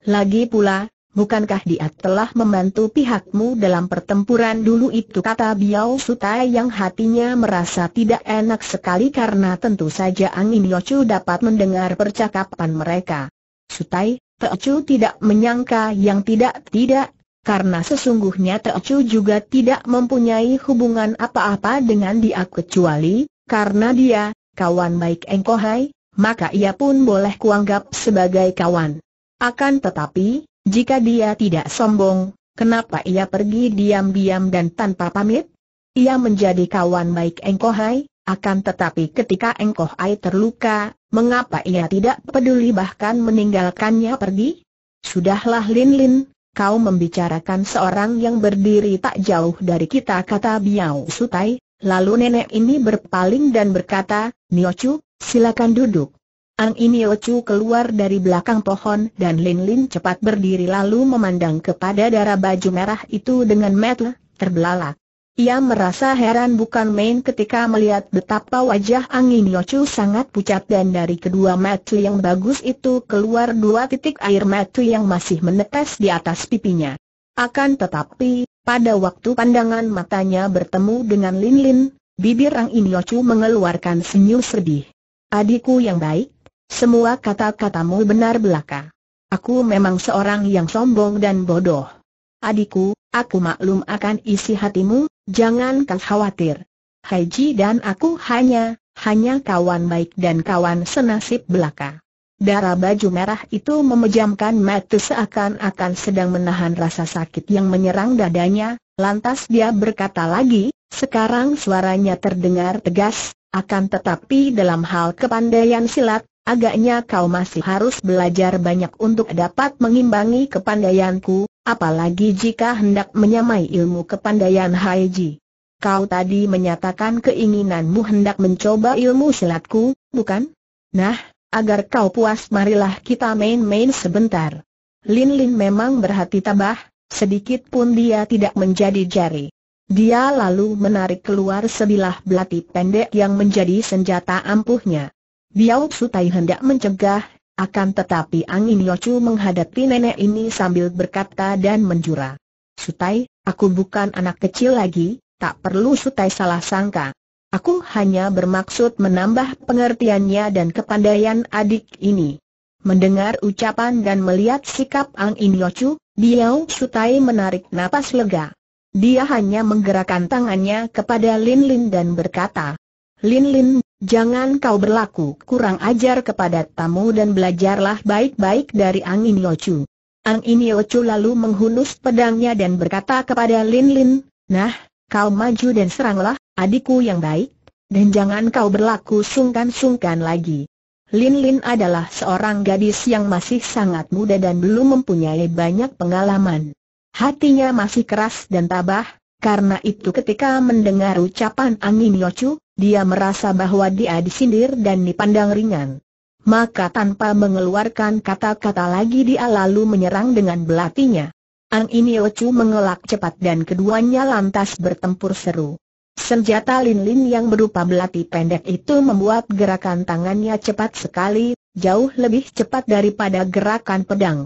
Lagi pula, bukankah dia telah membantu pihakmu dalam pertempuran dulu itu kata Biao Sutai yang hatinya merasa tidak enak sekali karena tentu saja Angin Yochu dapat mendengar percakapan mereka. Sutai, Teocu tidak menyangka yang tidak-tidak, karena sesungguhnya Teocu juga tidak mempunyai hubungan apa-apa dengan dia kecuali, karena dia, kawan baik Engkohai, maka ia pun boleh kuanggap sebagai kawan. Akan tetapi, jika dia tidak sombong, kenapa ia pergi diam-diam dan tanpa pamit? Ia menjadi kawan baik Engkoh Hai, akan tetapi ketika Engkoh Hai terluka, mengapa ia tidak peduli bahkan meninggalkannya pergi? Sudahlah Lin Lin, kau membicarakan seorang yang berdiri tak jauh dari kita kata Biao Sutai, lalu nenek ini berpaling dan berkata, Niochu, silakan duduk. Ang ini Ocu keluar dari belakang pohon dan Lin Lin cepat berdiri lalu memandang kepada darah baju merah itu dengan mata terbelalak. Ia merasa heran bukan main ketika melihat betapa wajah Ang ini Ocu sangat pucat dan dari kedua mata yang bagus itu keluar dua titik air mata yang masih menetes di atas pipinya. Akan tetapi, pada waktu pandangan matanya bertemu dengan Lin Lin, bibir Ang ini Ocu mengeluarkan senyum sedih. Adikku yang baik, semua kata-katamu benar belaka. Aku memang seorang yang sombong dan bodoh. Adikku, aku maklum akan isi hatimu, jangan kau khawatir. Haji dan aku hanya, hanya kawan baik dan kawan senasib belaka. Darah baju merah itu memejamkan mata seakan-akan sedang menahan rasa sakit yang menyerang dadanya, lantas dia berkata lagi, sekarang suaranya terdengar tegas, akan tetapi dalam hal kepandaian silat, Agaknya kau masih harus belajar banyak untuk dapat mengimbangi kepandaianku, apalagi jika hendak menyamai ilmu kepandaian Haiji. Kau tadi menyatakan keinginanmu hendak mencoba ilmu silatku, bukan? Nah, agar kau puas marilah kita main-main sebentar. Lin Lin memang berhati tabah, sedikit pun dia tidak menjadi jari. Dia lalu menarik keluar sebilah belati pendek yang menjadi senjata ampuhnya. Biao Sutai hendak mencegah, akan tetapi Angin Yochu menghadapi nenek ini sambil berkata dan menjura. Sutai, aku bukan anak kecil lagi, tak perlu Sutai salah sangka. Aku hanya bermaksud menambah pengertiannya dan kepandaian adik ini. Mendengar ucapan dan melihat sikap Ang Inyochu, Biao Sutai menarik napas lega. Dia hanya menggerakkan tangannya kepada Lin Lin dan berkata, Lin Lin, jangan kau berlaku kurang ajar kepada tamu dan belajarlah baik-baik dari Ang Inyochu. Ang Inyochu lalu menghunus pedangnya dan berkata kepada Lin Lin, Nah, kau maju dan seranglah, adikku yang baik, dan jangan kau berlaku sungkan-sungkan lagi. Lin Lin adalah seorang gadis yang masih sangat muda dan belum mempunyai banyak pengalaman. Hatinya masih keras dan tabah, karena itu ketika mendengar ucapan Angin Yocu, dia merasa bahwa dia disindir dan dipandang ringan. Maka tanpa mengeluarkan kata-kata lagi dia lalu menyerang dengan belatinya. Ang Yocu mengelak cepat dan keduanya lantas bertempur seru. Senjata lin-lin yang berupa belati pendek itu membuat gerakan tangannya cepat sekali, jauh lebih cepat daripada gerakan pedang.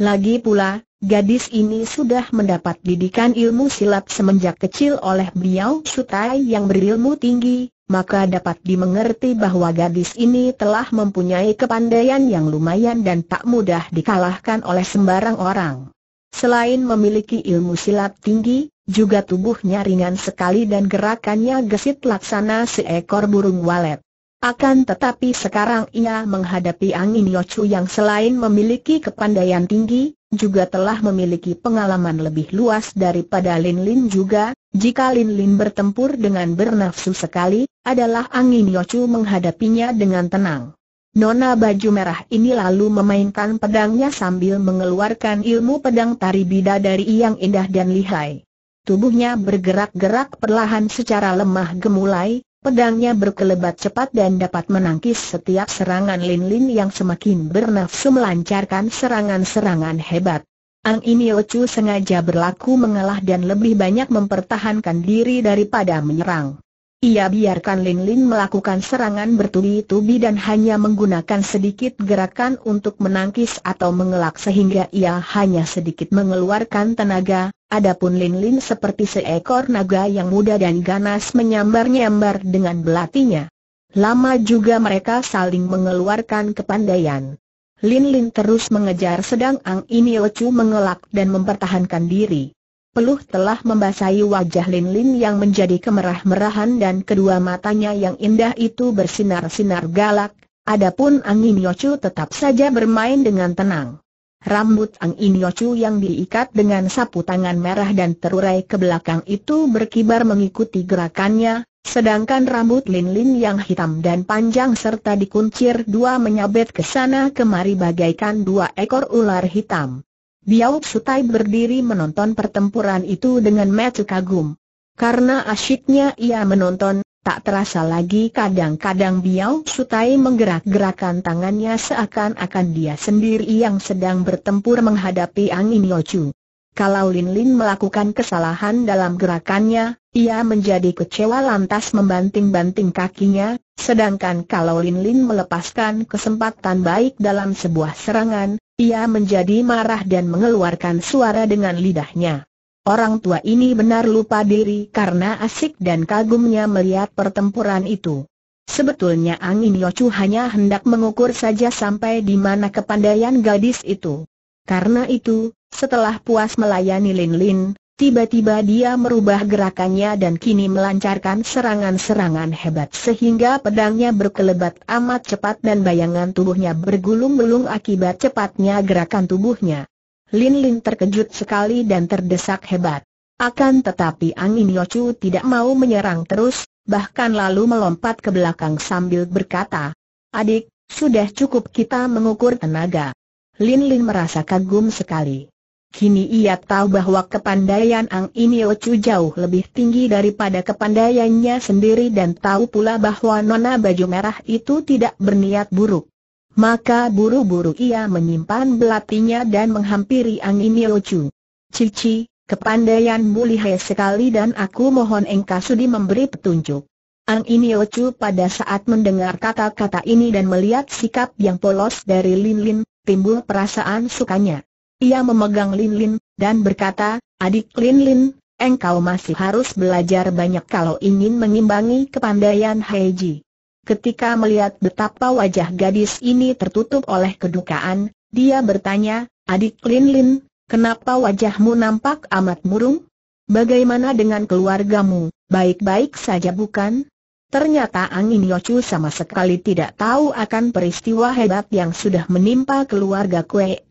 Lagi pula, gadis ini sudah mendapat didikan ilmu silat semenjak kecil oleh Biao Sutai yang berilmu tinggi, maka dapat dimengerti bahwa gadis ini telah mempunyai kepandaian yang lumayan dan tak mudah dikalahkan oleh sembarang orang. Selain memiliki ilmu silat tinggi, juga tubuhnya ringan sekali dan gerakannya gesit laksana seekor burung walet. Akan tetapi sekarang ia menghadapi angin Yochu yang selain memiliki kepandaian tinggi, juga telah memiliki pengalaman lebih luas daripada Lin Lin juga, jika Lin Lin bertempur dengan bernafsu sekali, adalah angin Yochu menghadapinya dengan tenang. Nona baju merah ini lalu memainkan pedangnya sambil mengeluarkan ilmu pedang tari bidadari yang indah dan lihai. Tubuhnya bergerak-gerak perlahan secara lemah gemulai, pedangnya berkelebat cepat dan dapat menangkis setiap serangan Lin Lin yang semakin bernafsu melancarkan serangan-serangan hebat. Ang Iniochu sengaja berlaku mengalah dan lebih banyak mempertahankan diri daripada menyerang. Ia biarkan Lin Lin melakukan serangan bertubi-tubi dan hanya menggunakan sedikit gerakan untuk menangkis atau mengelak sehingga ia hanya sedikit mengeluarkan tenaga, adapun Lin Lin seperti seekor naga yang muda dan ganas menyambar-nyambar dengan belatinya. Lama juga mereka saling mengeluarkan kepandaian. Lin Lin terus mengejar sedang Ang Iniochu mengelak dan mempertahankan diri. Peluh telah membasahi wajah Lin Lin yang menjadi kemerah-merahan dan kedua matanya yang indah itu bersinar-sinar galak, adapun Angin Yochu tetap saja bermain dengan tenang. Rambut Angin Yochu yang diikat dengan sapu tangan merah dan terurai ke belakang itu berkibar mengikuti gerakannya, sedangkan rambut Lin Lin yang hitam dan panjang serta dikuncir dua menyabet ke sana kemari bagaikan dua ekor ular hitam. Biao Sutai berdiri menonton pertempuran itu dengan mata kagum. Karena asyiknya ia menonton, tak terasa lagi kadang-kadang Biao Sutai menggerak-gerakkan tangannya seakan-akan dia sendiri yang sedang bertempur menghadapi angin Yochu. Kalau Lin Lin melakukan kesalahan dalam gerakannya, ia menjadi kecewa lantas membanting-banting kakinya, sedangkan kalau Lin Lin melepaskan kesempatan baik dalam sebuah serangan, ia menjadi marah dan mengeluarkan suara dengan lidahnya. Orang tua ini benar lupa diri karena asik dan kagumnya melihat pertempuran itu. Sebetulnya Angin Yocu hanya hendak mengukur saja sampai di mana kepandaian gadis itu. Karena itu, setelah puas melayani Lin Lin, Tiba-tiba dia merubah gerakannya dan kini melancarkan serangan-serangan hebat sehingga pedangnya berkelebat amat cepat dan bayangan tubuhnya bergulung-gulung akibat cepatnya gerakan tubuhnya. Lin Lin terkejut sekali dan terdesak hebat. Akan tetapi Angin Yochu tidak mau menyerang terus, bahkan lalu melompat ke belakang sambil berkata, Adik, sudah cukup kita mengukur tenaga. Lin Lin merasa kagum sekali. Kini ia tahu bahwa kepandaian Ang Iniochu jauh lebih tinggi daripada kepandaiannya sendiri dan tahu pula bahwa nona baju merah itu tidak berniat buruk. Maka buru-buru ia menyimpan belatinya dan menghampiri Ang Iniochu. Cici, kepandaian lihai sekali dan aku mohon engkau sudi memberi petunjuk. Ang Iniochu pada saat mendengar kata-kata ini dan melihat sikap yang polos dari Lin Lin, timbul perasaan sukanya. Ia memegang Lin Lin, dan berkata, Adik Lin Lin, engkau masih harus belajar banyak kalau ingin mengimbangi kepandaian Haiji. Ketika melihat betapa wajah gadis ini tertutup oleh kedukaan, dia bertanya, adik Lin Lin, kenapa wajahmu nampak amat murung? Bagaimana dengan keluargamu, baik-baik saja bukan? Ternyata Angin Yochu sama sekali tidak tahu akan peristiwa hebat yang sudah menimpa keluarga Kue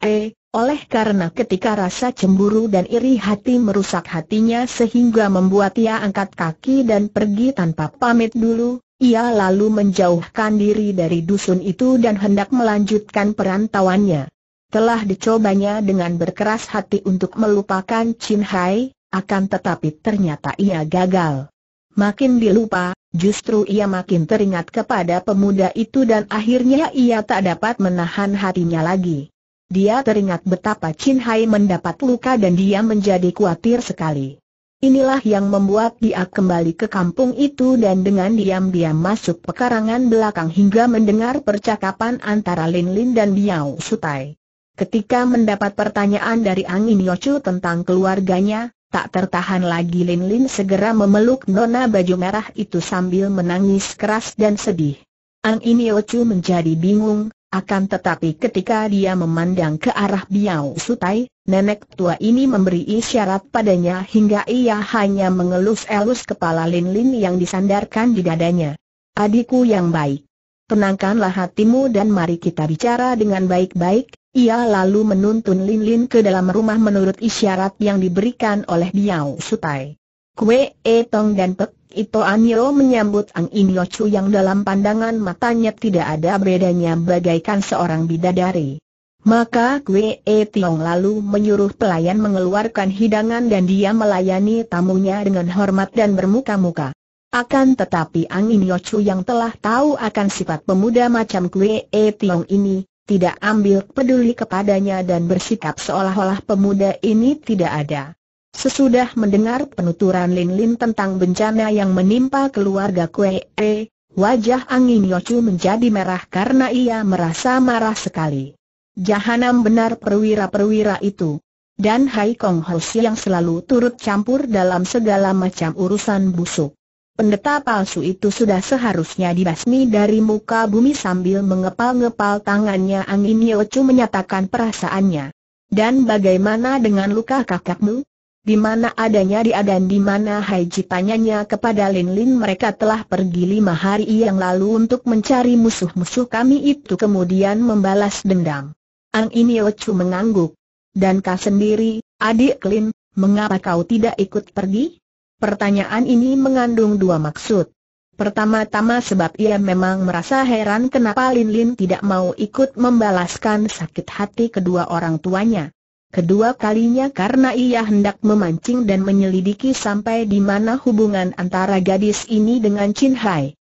oleh karena ketika rasa cemburu dan iri hati merusak hatinya sehingga membuat ia angkat kaki dan pergi tanpa pamit dulu, ia lalu menjauhkan diri dari dusun itu dan hendak melanjutkan perantauannya. Telah dicobanya dengan berkeras hati untuk melupakan Chin Hai, akan tetapi ternyata ia gagal. Makin dilupa, justru ia makin teringat kepada pemuda itu dan akhirnya ia tak dapat menahan hatinya lagi. Dia teringat betapa Chin Hai mendapat luka dan dia menjadi khawatir sekali. Inilah yang membuat dia kembali ke kampung itu dan dengan diam-diam masuk pekarangan belakang hingga mendengar percakapan antara Lin Lin dan Biao Sutai. Ketika mendapat pertanyaan dari Angin Yochu tentang keluarganya, tak tertahan lagi Lin Lin segera memeluk nona baju merah itu sambil menangis keras dan sedih. Angin Yochu menjadi bingung, akan tetapi ketika dia memandang ke arah Biao Sutai, nenek tua ini memberi isyarat padanya hingga ia hanya mengelus-elus kepala Lin Lin yang disandarkan di dadanya. Adikku yang baik, tenangkanlah hatimu dan mari kita bicara dengan baik-baik. Ia lalu menuntun Lin Lin ke dalam rumah menurut isyarat yang diberikan oleh Biao Sutai. Kue Etong dan Pek Ito Anyo menyambut Ang Inyo Chu yang dalam pandangan matanya tidak ada bedanya bagaikan seorang bidadari. Maka Kue E Tiong lalu menyuruh pelayan mengeluarkan hidangan dan dia melayani tamunya dengan hormat dan bermuka-muka. Akan tetapi Ang Inyo Chu yang telah tahu akan sifat pemuda macam Kue E Tiong ini, tidak ambil peduli kepadanya dan bersikap seolah-olah pemuda ini tidak ada. Sesudah mendengar penuturan Lin Lin tentang bencana yang menimpa keluarga Kue E, wajah Angin Yochu menjadi merah karena ia merasa marah sekali. Jahanam benar perwira-perwira itu. Dan Hai Kong Hos yang selalu turut campur dalam segala macam urusan busuk. Pendeta palsu itu sudah seharusnya dibasmi dari muka bumi sambil mengepal-ngepal tangannya Angin Yochu menyatakan perasaannya. Dan bagaimana dengan luka kakakmu? Di mana adanya dia dan di mana Haiji tanyanya kepada Lin Lin mereka telah pergi lima hari yang lalu untuk mencari musuh-musuh kami itu kemudian membalas dendam. Ang ini Ocu mengangguk. Dan kau sendiri, adik Lin, mengapa kau tidak ikut pergi? Pertanyaan ini mengandung dua maksud. Pertama-tama sebab ia memang merasa heran kenapa Lin Lin tidak mau ikut membalaskan sakit hati kedua orang tuanya. Kedua kalinya karena ia hendak memancing dan menyelidiki sampai di mana hubungan antara gadis ini dengan Chin Hai.